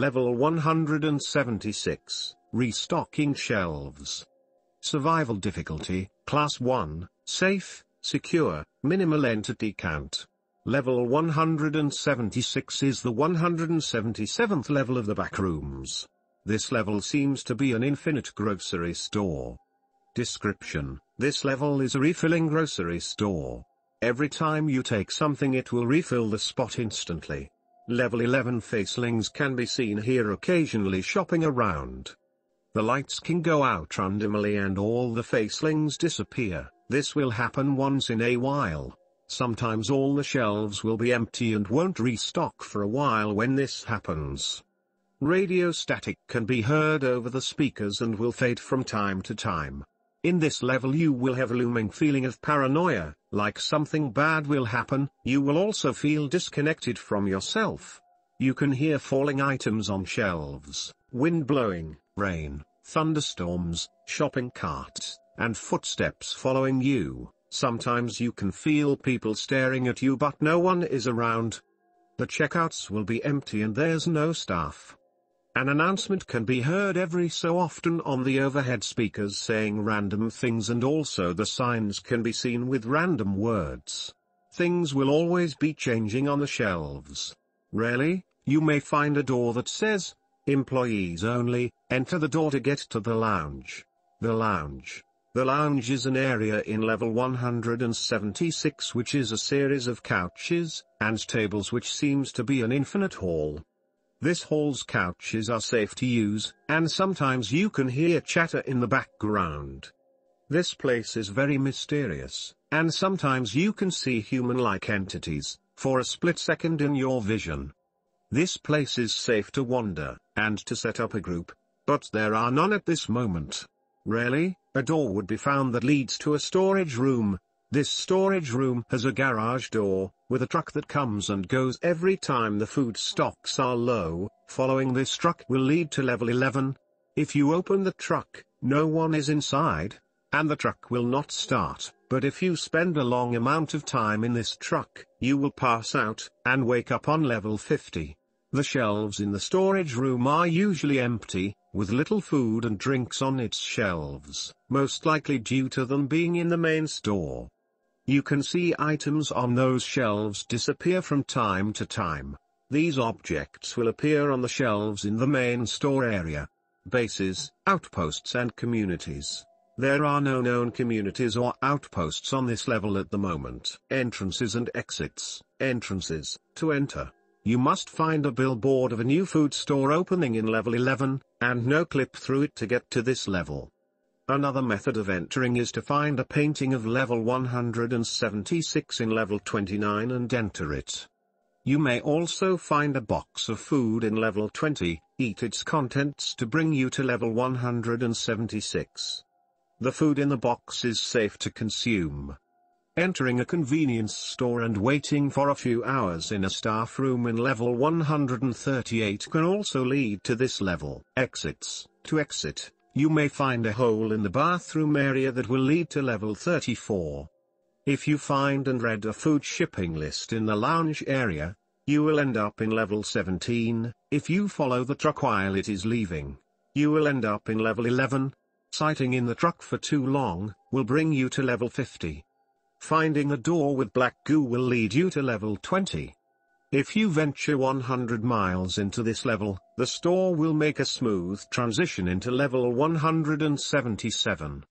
Level 176, Restocking Shelves. Survival Difficulty, Class 1, Safe, Secure, Minimal Entity Count. Level 176 is the 177th level of the backrooms. This level seems to be an infinite grocery store. Description, this level is a refilling grocery store. Every time you take something it will refill the spot instantly. Level 11 facelings can be seen here occasionally shopping around. The lights can go out randomly and all the facelings disappear, this will happen once in a while. Sometimes all the shelves will be empty and won't restock for a while when this happens. Radio static can be heard over the speakers and will fade from time to time. In this level you will have a looming feeling of paranoia, like something bad will happen, you will also feel disconnected from yourself. You can hear falling items on shelves, wind blowing, rain, thunderstorms, shopping carts, and footsteps following you. Sometimes you can feel people staring at you but no one is around. The checkouts will be empty and there's no staff. An announcement can be heard every so often on the overhead speakers saying random things and also the signs can be seen with random words. Things will always be changing on the shelves. Rarely, you may find a door that says, Employees only, enter the door to get to the lounge. The lounge. The lounge is an area in level 176 which is a series of couches, and tables which seems to be an infinite hall. This hall's couches are safe to use, and sometimes you can hear chatter in the background. This place is very mysterious, and sometimes you can see human-like entities, for a split second in your vision. This place is safe to wander, and to set up a group, but there are none at this moment. Rarely, a door would be found that leads to a storage room, this storage room has a garage door, with a truck that comes and goes every time the food stocks are low, following this truck will lead to level 11. If you open the truck, no one is inside, and the truck will not start, but if you spend a long amount of time in this truck, you will pass out, and wake up on level 50. The shelves in the storage room are usually empty, with little food and drinks on its shelves, most likely due to them being in the main store. You can see items on those shelves disappear from time to time. These objects will appear on the shelves in the main store area. Bases, outposts and communities. There are no known communities or outposts on this level at the moment. Entrances and exits. Entrances. To enter, you must find a billboard of a new food store opening in level 11, and no clip through it to get to this level. Another method of entering is to find a painting of level 176 in level 29 and enter it. You may also find a box of food in level 20, eat its contents to bring you to level 176. The food in the box is safe to consume. Entering a convenience store and waiting for a few hours in a staff room in level 138 can also lead to this level. Exits. To exit, you may find a hole in the bathroom area that will lead to level 34. If you find and read a food shipping list in the lounge area, you will end up in level 17, if you follow the truck while it is leaving. You will end up in level 11. Sighting in the truck for too long, will bring you to level 50. Finding a door with black goo will lead you to level 20. If you venture 100 miles into this level, the store will make a smooth transition into level 177.